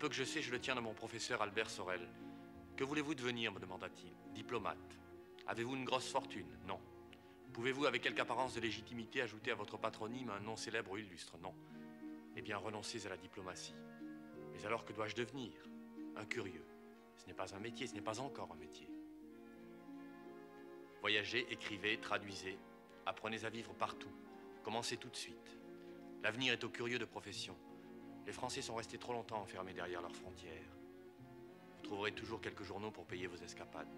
Peu que je sais, je le tiens de mon professeur Albert Sorel. Que voulez-vous devenir me demanda-t-il. Diplomate. Avez-vous une grosse fortune? Non. Pouvez-vous, avec quelque apparence de légitimité, ajouter à votre patronyme un nom célèbre ou illustre? Non. Eh bien, renoncez à la diplomatie. Mais alors, que dois-je devenir? Un curieux. Ce n'est pas un métier, ce n'est pas encore un métier. Voyagez, écrivez, traduisez, apprenez à vivre partout. Commencez tout de suite. L'avenir est aux curieux de profession. Les Français sont restés trop longtemps enfermés derrière leurs frontières. Vous trouverez toujours quelques journaux pour payer vos escapades.